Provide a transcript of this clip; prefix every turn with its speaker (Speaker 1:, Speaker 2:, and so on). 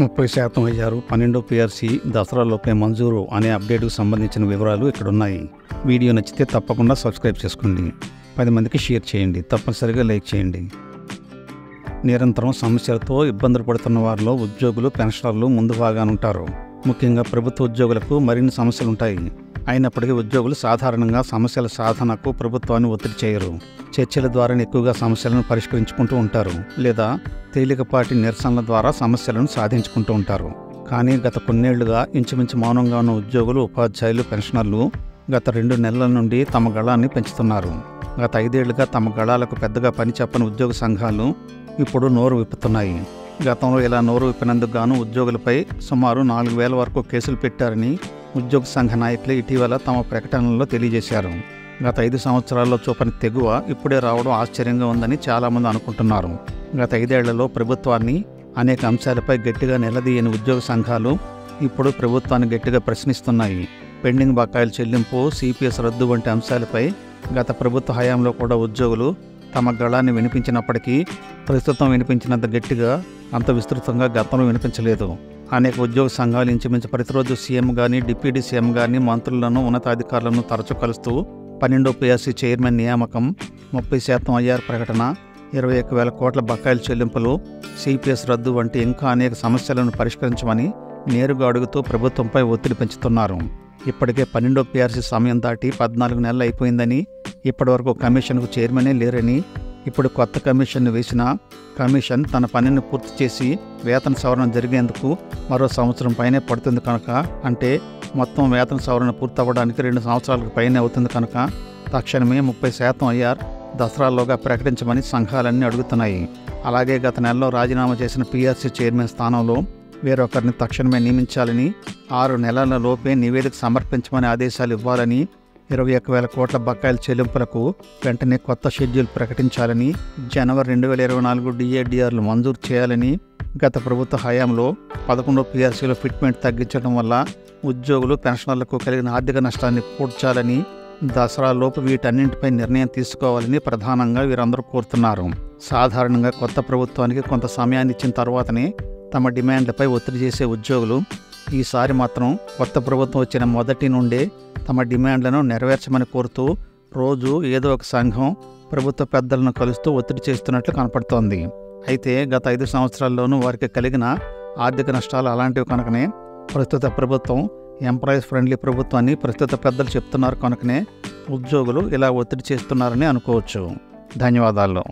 Speaker 1: ముప్పై శాతం అయ్యారు. పన్నెండో పిఆర్సీ దసరాలోపే మంజూరు అనే అప్డేట్కు సంబంధించిన వివరాలు ఇక్కడ ఉన్నాయి వీడియో నచ్చితే తప్పకుండా సబ్స్క్రైబ్ చేసుకోండి. పది మందికి షేర్ చేయండి. తప్పనిసరిగా లైక్ చేయండి. నిరంతరం సమస్యలతో ఇబ్బందులు పడుతున్న వారిలో ఉద్యోగులు పెన్షనర్లు ముందు బాగానుంటారు ముఖ్యంగా ప్రభుత్వ ఉద్యోగులకు మరిన్ని సమస్యలు ఉంటాయి అయినప్పటికీ ఉద్యోగులు సాధారణంగా సమస్యల సాధనకు ప్రభుత్వాన్ని ఒత్తిడి చేయరు. చర్చల ద్వారా ఎక్కువగా సమస్యలను పరిష్కరించుకుంటూ ఉంటారు లేదా తేలికపాటి నిరసనల ద్వారా సమస్యలను సాధించుకుంటూ ఉంటారు. కానీ గత కొన్నేళ్ళుగా ఇంచుమించు మౌనంగా ఉన్న ఉద్యోగులు ఉపాధ్యాయులు పెన్షనర్లు గత రెండు నెలల నుండి తమ గళాన్ని పెంచుతున్నారు. గత ఐదేళ్ళుగా తమ గళాలకు పెద్దగా పని చెప్పని ఉద్యోగ సంఘాలు ఇప్పుడు నోరు విప్పుతున్నాయి. గతంలో ఇలా నోరు విప్పినందుకు గాను ఉద్యోగులపై సుమారు నాలుగు వేల వరకు కేసులు పెట్టారని ఉద్యోగ సంఘ నాయకులు ఇటీవల తమ ప్రకటనలో తెలియజేశారు. గత ఐదు సంవత్సరాల్లో చూపని తెగువ ఇప్పుడే రావడం ఆశ్చర్యంగా ఉందని చాలామంది అనుకుంటున్నారు. గత ఐదేళ్ళలో ప్రభుత్వాన్ని అనేక అంశాలపై గట్టిగా నిలదీయని ఉద్యోగ సంఘాలు ఇప్పుడు ప్రభుత్వాన్ని గట్టిగా ప్రశ్నిస్తున్నాయి. పెండింగ్ బకాయిల చెల్లింపు సిపిఎస్ రద్దు వంటి అంశాలపై గత ప్రభుత్వ హయాంలో కూడా ఉద్యోగులు తమ గళాన్ని వినిపించినప్పటికీ ప్రస్తుతం వినిపించినంత గట్టిగా అంత విస్తృతంగా గతంలో వినిపించలేదు. అనేక ఉద్యోగ సంఘాలు ఇంచుమించు ప్రతిరోజు సీఎం కానీ డిప్యూటీ సీఎం కానీ మంత్రులను ఉన్నతాధికారులను తరచూ కలుస్తూ పన్నెండో పిఎస్సీ చైర్మన్ నియామకం ముప్పై శాతం ఐఆర్ ప్రకటన ఇరవై ఒక్క వేల కోట్ల బకాయిల చెల్లింపులు సిపిఎస్ రద్దు వంటి ఇంకా అనేక సమస్యలను పరిష్కరించమని నేరుగా అడుగుతూ ప్రభుత్వంపై ఒత్తిడి పెంచుతున్నారు. ఇప్పటికే పన్నెండో పిఆర్సీ సమయం దాటి పద్నాలుగు నెలలు అయిపోయిందని ఇప్పటివరకు కమిషన్కు చైర్మనే లేరని ఇప్పుడు కొత్త కమిషన్ వేసిన కమిషన్ తన పనిని పూర్తి చేసి వేతన సవరణ జరిగేందుకు మరో సంవత్సరం పైనే పడుతుంది కనుక అంటే మొత్తం వేతన సవరణ పూర్తవ్వడానికి రెండు సంవత్సరాలకు పైనే అవుతుంది కనుక తక్షణమే ముప్పై శాతం ఐఆర్ దసరాలోగా ప్రకటించమని సంఘాలన్నీ అడుగుతున్నాయి. అలాగే గత నెలలో రాజీనామా చేసిన పీఆర్సీ చైర్మన్ స్థానంలో వేరొకరిని తక్షణమే నియమించాలని ఆరు నెలల లోపే నివేదిక సమర్పించమని ఆదేశాలు ఇవ్వాలని ఇరవై ఒక్క వేల కోట్ల బకాయిల చెల్లింపులకు వెంటనే కొత్త షెడ్యూల్ ప్రకటించాలని జనవరి రెండు వేల ఇరవై నాలుగు డిఏడిఆర్లు మంజూరు చేయాలని గత ప్రభుత్వ హయాంలో పదకొండో పిఆర్సీలో ఫిట్మెంట్ తగ్గించడం వల్ల ఉద్యోగులు పెన్షనర్లకు కలిగిన ఆర్థిక నష్టాన్ని పూడ్చాలని దసరా లోపు వీటన్నింటిపై నిర్ణయం తీసుకోవాలని ప్రధానంగా వీరందరూ కోరుతున్నారు. సాధారణంగా కొత్త ప్రభుత్వానికి కొంత సమయాన్ని ఇచ్చిన తర్వాతనే తమ డిమాండ్లపై ఒత్తిడి చేసే ఉద్యోగులు ఈసారి మాత్రం కొత్త ప్రభుత్వం వచ్చిన మొదటి నుండే తమ డిమాండ్లను నెరవేర్చమని కోరుతూ రోజు ఏదో ఒక సంఘం ప్రభుత్వ పెద్దలను కలుస్తూ ఒత్తిడి చేస్తున్నట్లు కనపడుతోంది. అయితే గత ఐదు సంవత్సరాల్లోనూ వారికి కలిగిన ఆర్థిక నష్టాలు అలాంటివి కనుకనే ప్రస్తుత ప్రభుత్వం ఎంప్లాయీస్ ఫ్రెండ్లీ ప్రభుత్వాన్ని ప్రస్తుత పెద్దలు చెప్తున్నారు కనుకనే ఉద్యోగులు ఇలా ఒత్తిడి చేస్తున్నారని అనుకోవచ్చు. ధన్యవాదాలు.